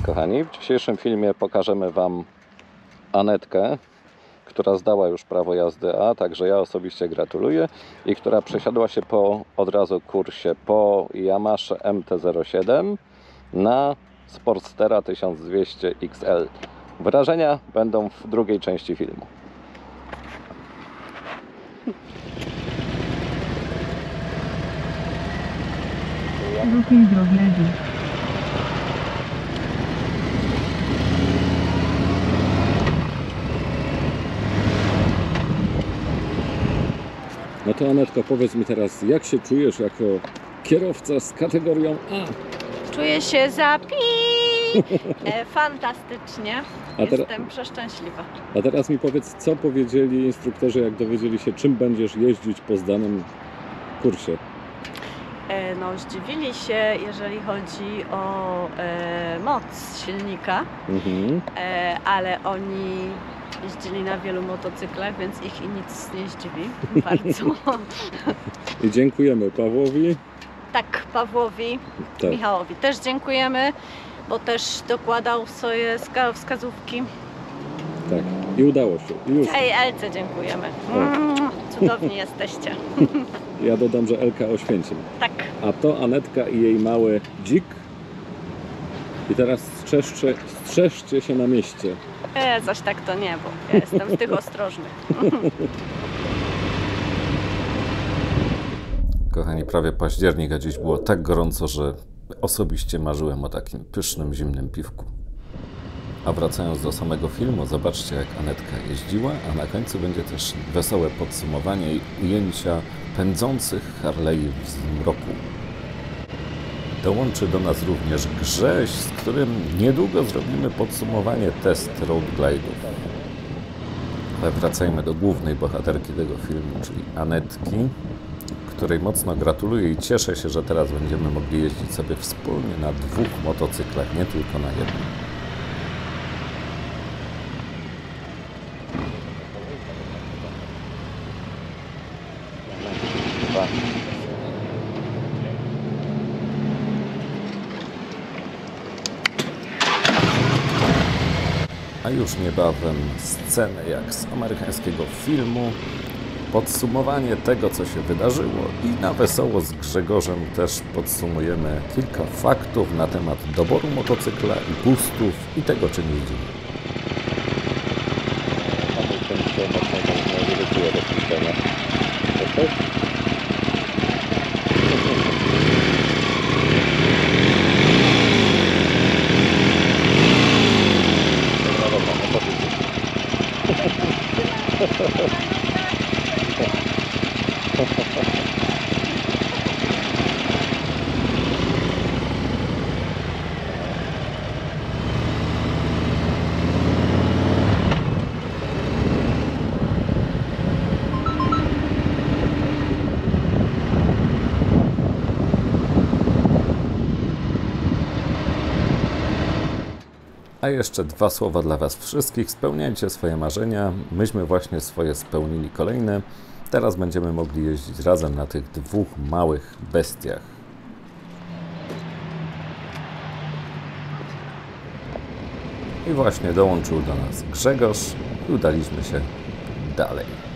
Kochani, w dzisiejszym filmie pokażemy Wam Anetkę, która zdała już prawo jazdy A, także ja osobiście gratuluję i która przesiadła się po od razu kursie po Yamaha MT-07 na Sportstera 1200 XL. Wrażenia będą w drugiej części filmu. Drugiej drogi lewy. To Anetko, powiedz mi teraz, jak się czujesz jako kierowca z kategorią A? Czuję się zapi. E, fantastycznie. A teraz- Jestem przeszczęśliwa. A teraz mi powiedz, co powiedzieli instruktorzy, jak dowiedzieli się, czym będziesz jeździć po zdanym kursie? E, no, zdziwili się, jeżeli chodzi o e, moc silnika, Mhm. e, ale oni jeździli na wielu motocyklach, więc ich i nic nie zdziwi bardzo. I dziękujemy Pawłowi. tak, Pawłowi, Tak. Michałowi też dziękujemy, bo też dokładał swoje ska- wskazówki. Tak. I udało się. Już. Hej, Elce dziękujemy. Mm, cudowni jesteście. Ja dodam, że Elka Oświęcim. Tak. A to Anetka i jej mały dzik. I teraz strzeżcie, strzeżcie się na mieście. E, coś tak to nie, bo ja jestem z tych ostrożnych. Kochani, prawie październik, a dziś było tak gorąco, że osobiście marzyłem o takim pysznym, zimnym piwku. A wracając do samego filmu, zobaczcie jak Anetka jeździła, a na końcu będzie też wesołe podsumowanie i ujęcia pędzących Harley w zmroku. Dołączy do nas również Grześ, z którym niedługo zrobimy podsumowanie test road glide'ów. Ale wracajmy do głównej bohaterki tego filmu, czyli Anetki, której mocno gratuluję i cieszę się, że teraz będziemy mogli jeździć sobie wspólnie na dwóch motocyklach, nie tylko na jednym. A już niebawem sceny jak z amerykańskiego filmu, podsumowanie tego, co się wydarzyło i na wesoło z Grzegorzem też podsumujemy kilka faktów na temat doboru motocykla i gustów i tego, czym jeździmy. A jeszcze dwa słowa dla Was wszystkich. Spełniajcie swoje marzenia. Myśmy właśnie swoje spełnili kolejne. Teraz będziemy mogli jeździć razem na tych dwóch małych bestiach. I właśnie dołączył do nas Grzegorz i udaliśmy się dalej.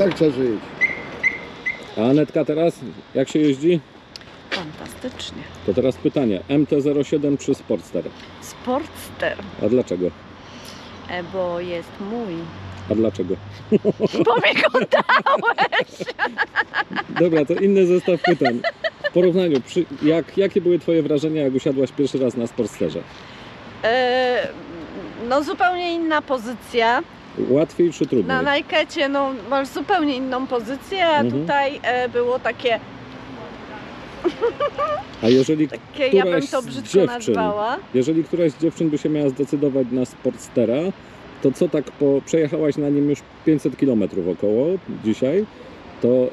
Tak trzeba żyć. A Anetka teraz, jak się jeździ? Fantastycznie. To teraz pytanie, MT-07 czy Sportster? Sportster, A dlaczego? e, bo jest mój. A dlaczego? Bo mi go dałeś! Dobra, to inny zestaw pytań. W porównaniu, przy, jak, jakie były Twoje wrażenia, jak usiadłaś pierwszy raz na Sportsterze? E, no zupełnie inna pozycja. Łatwiej czy trudniej? Na Najkecie no, masz zupełnie inną pozycję, a Mhm. tutaj e, było takie, A jeżeli, takie ja bym Któraś to brzydko dziewczyn nazwała. jeżeli któraś z dziewczyn by się miała zdecydować na Sportstera, to co tak po, przejechałaś na nim już 500 km około dzisiaj, to e,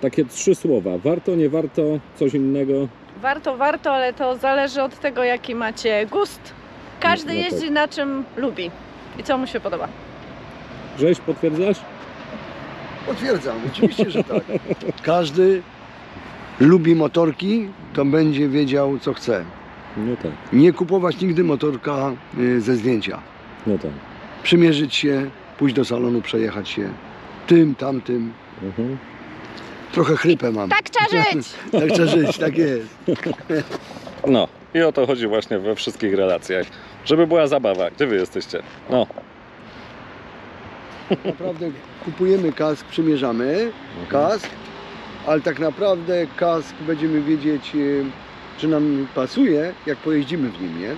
takie trzy słowa. Warto, nie warto, coś innego? Warto, warto, ale to zależy od tego, jaki macie gust. Każdy No, no tak. jeździ na czym lubi i co mu się podoba. Rzeź, potwierdzasz? Potwierdzam, oczywiście, że tak. Każdy lubi motorki, to będzie wiedział, co chce. No tak, Nie kupować nigdy motorka y, ze zdjęcia. no tak. Przymierzyć się, pójść do salonu, przejechać się tym, tamtym. Mhm. Trochę chrypę mam. Tak trzeba żyć! Tak trzeba żyć, tak jest. No i o to chodzi właśnie we wszystkich relacjach. Żeby była zabawa. Gdzie wy jesteście? No. Naprawdę kupujemy kask, przymierzamy kask, ale tak naprawdę kask będziemy wiedzieć, y, czy nam pasuje, jak pojeździmy w nim, nie?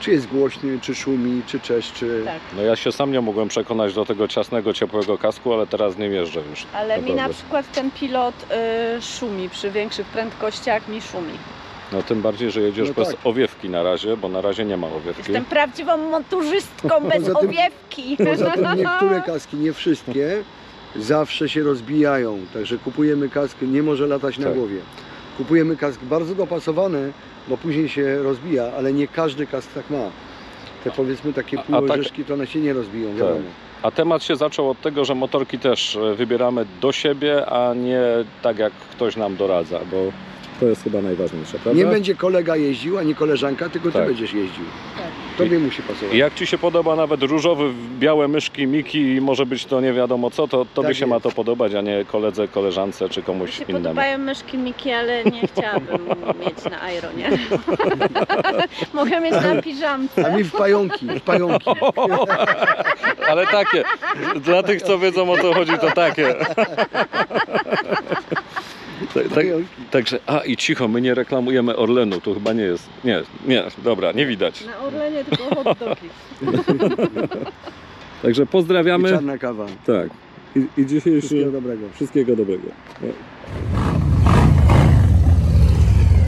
Czy jest głośny, czy szumi, czy czeszczy. Tak. No ja się sam nie mogłem przekonać do tego ciasnego, ciepłego kasku, ale teraz nim jeżdżę już. Ale mi na przykład ten pilot y, szumi, przy większych prędkościach mi szumi. No tym bardziej, że jedziesz No bez tak. owiewki na razie, bo na razie nie ma owiewki. Jestem prawdziwą monturzystką bez Poza tym- owiewki. Poza tym niektóre kaski, nie wszystkie, zawsze się rozbijają. Także kupujemy kask, nie może latać na Tak. głowie. Kupujemy kask bardzo dopasowany, bo później się rozbija, ale nie każdy kask tak ma. Te powiedzmy takie A- a tak- półorzeszki, to one się nie rozbiją, wiadomo. A temat się zaczął od tego, że motorki też e, wybieramy do siebie, a nie tak jak ktoś nam doradza, bo to jest chyba najważniejsze, prawda? Nie będzie kolega jeździł, ani koleżanka, tylko ty Tak. będziesz jeździł. Tak. Tobie musi pasować. Jak ci się podoba nawet różowy, białe myszki, Miki i może być to nie wiadomo co, to tobie Tak się ma jest. to podobać, a nie koledze, koleżance czy Mi komuś się innemu. podobają myszki Miki, ale nie chciałabym mieć na aero, nie? Mogę mieć na A piżamce. mi w pająki, w pająki. Ale takie, dla tych co wiedzą o co chodzi, to takie. Tak, tak, także, a i cicho, my nie reklamujemy Orlenu, tu chyba nie jest, nie, nie, dobra, nie widać. Na Orlenie tylko hot dogi. Także I pozdrawiamy. czarna kawa. Tak. I, i dzisiejszy Wszystkiego dobrego. wszystkiego dobrego.